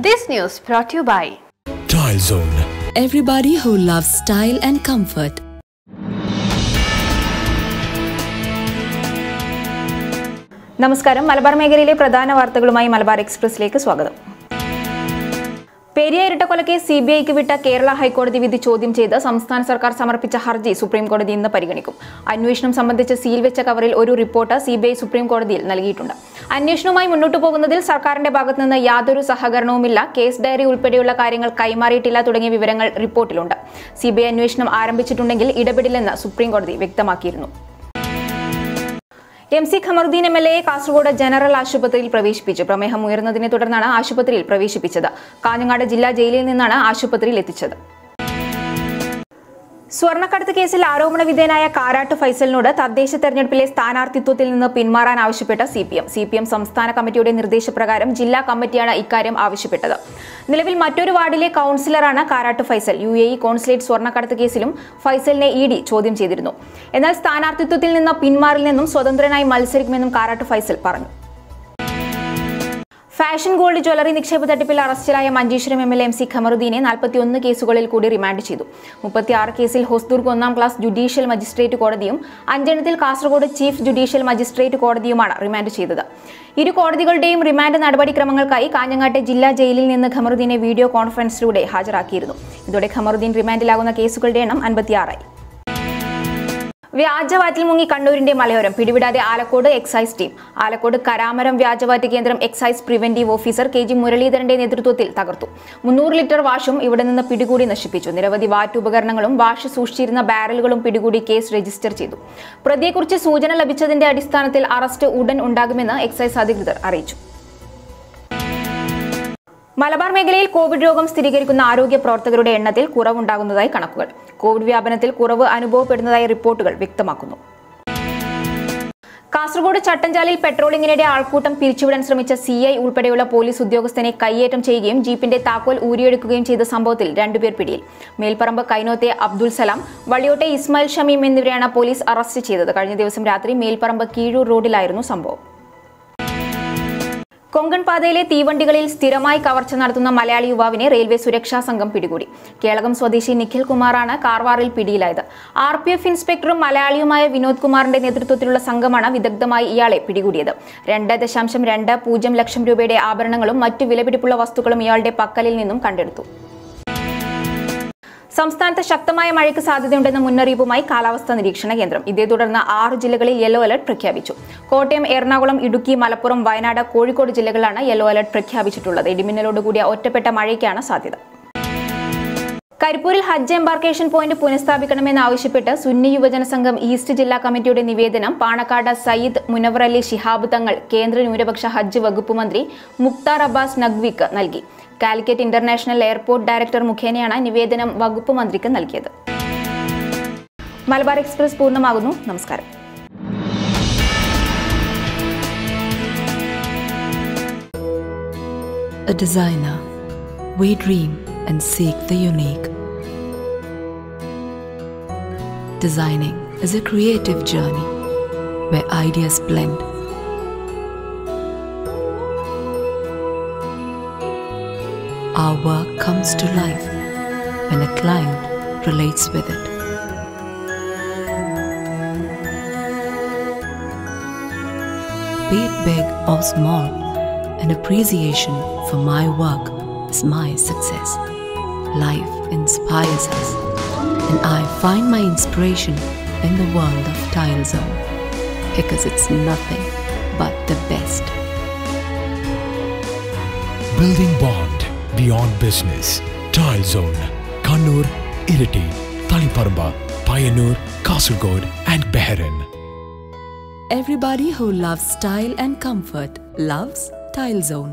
This news brought to you by Tile Zone. Everybody who loves style and comfort. നമസ്കാരം മലബാർ മേഖലയിലെ പ്രധാന വാർത്തകളുമായി മലബാർ എക്സ്പ്രസിലേക്ക് സ്വാഗതം പെരിയ ഇരട്ടക്കൊലക്കേസ് സി ബി ഐക്ക് വിട്ട കേരള ഹൈക്കോടതി വിധി ചോദ്യം ചെയ്ത് സംസ്ഥാന സർക്കാർ സമർപ്പിച്ച ഹർജി സുപ്രീംകോടതി ഇന്ന് പരിഗണിക്കും. അന്വേഷണം സംബന്ധിച്ച് സീൽ വെച്ച കവറിൽ ഒരു റിപ്പോർട്ട് സി ബി ഐ സുപ്രീംകോടതിയിൽ നൽകിയിട്ടുണ്ട്. അന്വേഷണവുമായി മുന്നോട്ടു പോകുന്നതിൽ സർക്കാരിന്റെ ഭാഗത്തുനിന്ന് യാതൊരു സഹകരണവുമില്ല. കേസ് ഡയറി ഉൾപ്പെടെയുള്ള കാര്യങ്ങൾ കൈമാറിയിട്ടില്ല തുടങ്ങിയ വിവരങ്ങൾ റിപ്പോർട്ടിലുണ്ട്. സി ബി ഐ അന്വേഷണം ആരംഭിച്ചിട്ടുണ്ടെങ്കിൽ ഇടപെടില്ലെന്ന് സുപ്രീംകോടതി വ്യക്തമാക്കിയിരുന്നു. M C Kamaruddin M L എയെ Kasaragod general ആശുപത്രിയിൽ പ്രവേശിപ്പിച്ചു. പ്രമേഹം ഉയർന്നതിനെ തുടർന്നാണ് ആശുപത്രിയിൽ പ്രവേശിപ്പിച്ചത്. കാഞ്ഞങ്ങാട് ജില്ലാ ജയിലിൽ നിന്നാണ് ആശുപത്രിയിൽ എത്തിച്ചത്. സ്വർണക്കടത്ത് കേസിൽ ആരോപണ വിധേയനായ കാരാട്ട് ഫൈസലിനോട് തദ്ദേശ തെരഞ്ഞെടുപ്പിലെ സ്ഥാനാർത്ഥിത്വത്തിൽ നിന്ന് പിന്മാറാൻ ആവശ്യപ്പെട്ട C P M C P M സംസ്ഥാന കമ്മിറ്റിയുടെ നിർദ്ദേശപ്രകാരം ജില്ലാ കമ്മിറ്റിയാണ് ഇക്കാര്യം ആവശ്യപ്പെട്ടത്. നിലവിൽ മറ്റൊരു വാർഡിലെ കൌൺസിലറാണ് Karat Faisal. U A E consulate സ്വർണക്കടത്ത് കേസിലും ഫൈസലിനെ ഇ ഡി ചോദ്യം ചെയ്തിരുന്നു. എന്നാൽ സ്ഥാനാർത്ഥിത്വത്തിൽ നിന്ന് പിന്മാറില്ലെന്നും സ്വതന്ത്രനായി മത്സരിക്കുമെന്നും കാരാട്ട് ഫൈസൽ പറഞ്ഞു. ഫാഷൻ ഗോൾഡ് ജ്വല്ലറി നിക്ഷേപ തട്ടിപ്പിൽ അറസ്റ്റിലായ Manjeshwaram M L M C ഖമറുദ്ദീനെ നാൽപ്പത്തിയൊന്ന് കേസുകളിൽ കൂടി റിമാൻഡ് ചെയ്തു. മുപ്പത്തിയാറ് കേസിൽ ഹൊസ്ദുർഗ് ഒന്നാം ക്ലാസ് ജുഡീഷ്യൽ മജിസ്ട്രേറ്റ് കോടതിയും അഞ്ചെണ്ണത്തിൽ കാസർഗോഡ് ചീഫ് ജുഡീഷ്യൽ മജിസ്ട്രേറ്റ് കോടതിയുമാണ് റിമാൻഡ് ചെയ്തത്. ഇരു കോടതികളുടെയും റിമാൻഡ് നടപടിക്രമങ്ങൾക്കായി കാഞ്ഞങ്ങാട്ടെ ജില്ലാ ജയിലിൽ നിന്ന് ഖമറുദ്ദീനെ വീഡിയോ കോൺഫറൻസിലൂടെ ഹാജരാക്കിയിരുന്നു. ഇതോടെ ഖമറുദ്ദീൻ റിമാൻഡിലാകുന്ന കേസുകളുടെ എണ്ണം അൻപത്തിയാറായി. വ്യാജവാറ്റിൽ മുങ്ങി കണ്ണൂരിന്റെ മലയോരം. പിടിവിടാതെ ആലക്കോട് എക്സൈസ് ടീം ആലക്കോട് കരാമരം വ്യാജവാറ്റ് കേന്ദ്രം excise preventive officer K G മുരളീധരന്റെ നേതൃത്വത്തിൽ തകർത്തു. മുന്നൂറ് ലിറ്റർ വാഷും ഇവിടെ നിന്ന് പിടികൂടി നശിപ്പിച്ചു. നിരവധി വാറ്റ് ഉപകരണങ്ങളും വാഷ് സൂക്ഷിച്ചിരുന്ന ബാരലുകളും പിടികൂടി കേസ് രജിസ്റ്റർ ചെയ്തു. പ്രതിയെക്കുറിച്ച് സൂചന ലഭിച്ചതിന്റെ അടിസ്ഥാനത്തിൽ അറസ്റ്റ് ഉടൻ ഉണ്ടാകുമെന്ന് എക്സൈസ് അധികൃതർ അറിയിച്ചു. മലബാർ മേഖലയിൽ കോവിഡ് രോഗം സ്ഥിരീകരിക്കുന്ന ആരോഗ്യ പ്രവർത്തകരുടെ എണ്ണത്തിൽ കുറവുണ്ടാകുന്നതായി കണക്കുകൾ. കോവിഡ് വ്യാപനത്തിൽ കുറവ് അനുഭവപ്പെടുന്നതായി റിപ്പോർട്ടുകൾ വ്യക്തമാക്കുന്നു. കാസർഗോഡ് ചട്ടഞ്ചാലിൽ പെട്രോളിങ്ങിനിടെ ആൾക്കൂട്ടം പിരിച്ചുവിടാൻ ശ്രമിച്ച സി ഐ ഉൾപ്പെടെയുള്ള പോലീസ് ഉദ്യോഗസ്ഥനെ കൈയേറ്റം ചെയ്യുകയും ജീപ്പിന്റെ താക്കോൽ ഊരിയെടുക്കുകയും ചെയ്ത സംഭവത്തിൽ രണ്ടുപേർ പിടിയിൽ. മേൽപ്പറമ്പ് കൈനോത്തെ അബ്ദുൽ സലാം വള്ളിയോട്ടെ ഇസ്മായിൽ ഷമീം എന്നിവരെയാണ് പോലീസ് അറസ്റ്റ് ചെയ്തത്. കഴിഞ്ഞ ദിവസം രാത്രി മേൽപ്പറമ്പ് കീഴൂർ റോഡിലായിരുന്നു സംഭവം. കൊങ്കൺ പാതയിലെ തീവണ്ടികളിൽ സ്ഥിരമായി കവർച്ച നടത്തുന്ന മലയാളി യുവാവിനെ റെയിൽവേ സുരക്ഷാ സംഘം പിടികൂടി. കേളകം സ്വദേശി നിഖിൽ കുമാറാണ് കാർവാറിൽ പിടിയിലായത്. ആർ പി എഫ് ഇൻസ്പെക്ടറും മലയാളിയുമായ വിനോദ് കുമാറിന്റെ നേതൃത്വത്തിലുള്ള സംഘമാണ് വിദഗ്ധമായി ഇയാളെ പിടികൂടിയത്. രണ്ട് ദശാംശം രണ്ട് പൂജ്യം ലക്ഷം രൂപയുടെ ആഭരണങ്ങളും മറ്റു വിലപിടിപ്പുള്ള വസ്തുക്കളും ഇയാളുടെ പക്കലിൽ നിന്നും കണ്ടെടുത്തു. സംസ്ഥാനത്ത് ശക്തമായ മഴയ്ക്ക് സാധ്യതയുണ്ടെന്ന മുന്നറിയിപ്പുമായി കാലാവസ്ഥാ നിരീക്ഷണ കേന്ദ്രം. ഇതേ തുടർന്ന് ആറ് ജില്ലകളിൽ യെല്ലോ അലർട്ട് പ്രഖ്യാപിച്ചു. കോട്ടയം എറണാകുളം ഇടുക്കി മലപ്പുറം വയനാട് കോഴിക്കോട് ജില്ലകളിലാണ് യെല്ലോ അലർട്ട് പ്രഖ്യാപിച്ചിട്ടുള്ളത്. ഇടിമിന്നലോട് കൂടിയ ഒറ്റപ്പെട്ട മഴയ്ക്കാണ് സാധ്യത. കരിപ്പൂരിൽ ഹജ്ജ് എംബാർക്കേഷൻ പോയിന്റ് പുനഃസ്ഥാപിക്കണമെന്നാവശ്യപ്പെട്ട് സുന്നി യുവജന സംഘം ഈസ്റ്റ് ജില്ലാ കമ്മിറ്റിയുടെ നിവേദനം പാണക്കാട് സയ്യിദ് മുനവർ അലി ശിഹാബ് തങ്ങൾ കേന്ദ്ര ന്യൂനപക്ഷ ഹജ്ജ് വകുപ്പ് മന്ത്രി മുക്താർ അബ്ബാസ് നഖ്വിക്ക് നൽകി. കാലിക്കറ്റ് ഇന്റർനാഷണൽ എയർപോർട്ട് ഡയറക്ടർ മുഖേനയാണ് നിവേദനം വകുപ്പ് മന്ത്രിക്ക് നൽകിയത് മലബാർ എക്സ്പ്രസ് പൂർണമാകുന്നു നമസ്കാരം A designer. We dream and seek the unique. Designing is a creative journey where ideas blend. Our work comes to life when a client relates with it. Be it big or small, an appreciation for my work is my success. Life inspires us, and I find my inspiration in the world of Tile Zone because it's nothing but the best. Building bond beyond business. Tile Zone. Kannur, Iriti, Taliparamba, Payyanur, Kasargod, and Beharan. Everybody who loves style and comfort loves Tile Zone.